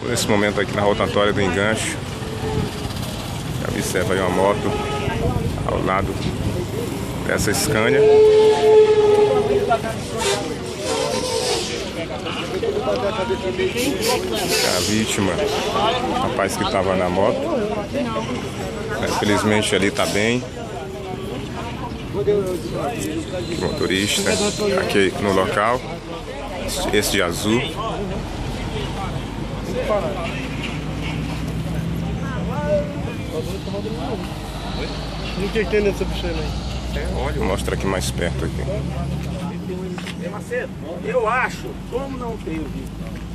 Nesse momento aqui na rotatória do enganche, observa aí uma moto ao lado dessa Scania. A vítima, o rapaz que estava na moto. Felizmente ali está bem. O motorista aqui no local. Esse de azul. E o que, é que tem nessa bichana aí? Vou mostrar aqui mais perto aqui. Macedo, eu acho, como não tenho visto